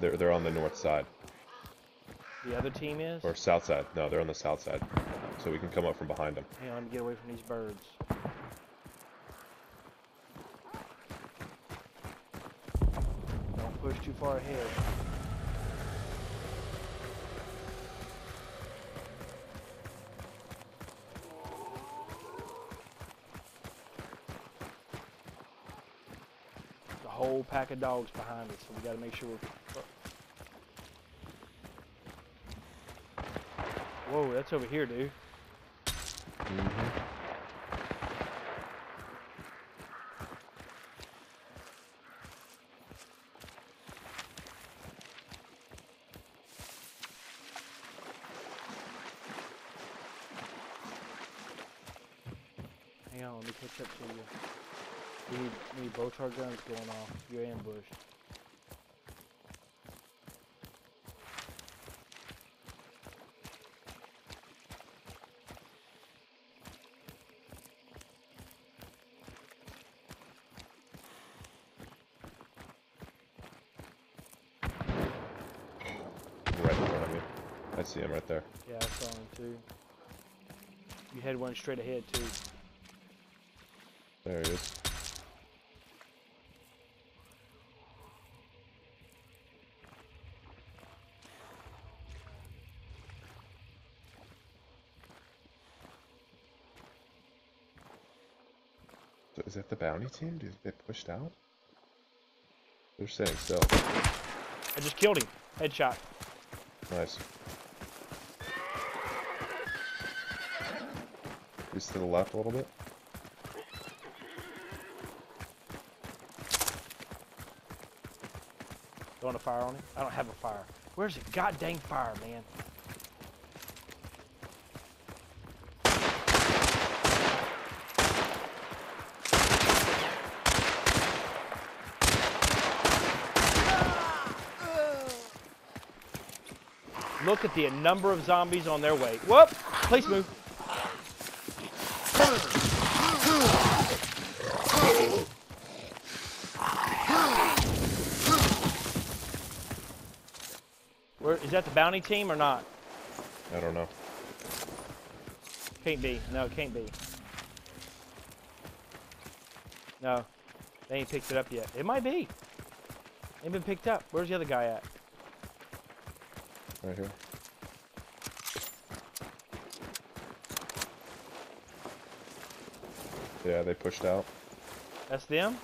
They're they're on the north side The other team is? or south side. No, they're on the south side. So we can come up from behind them. Hang on, let me get away from these birds. Don't push too far ahead. A whole pack of dogs behind us, so we gotta make sure we're... Whoa, that's over here, dude. Mm-hmm. Hang on, let me catch up to you. We need, we need both our guns going off. You're ambushed. Right in front of me. I see him right there. Yeah, I saw him too. You had one straight ahead too. There he is. So is that the bounty team? Did they pushed out? They're staying still. I just killed him. Headshot. Nice. To the left a little bit. You want to fire on him? I don't have a fire. Where's the goddamn fire, man? Look at the number of zombies on their way. Whoop! Please move. Where is that the bounty team or not? I don't know. Can't be. No, it can't be. No. They ain't picked it up yet. It might be. Ain't been picked up. Where's the other guy at? Right here. Yeah, they pushed out. Them?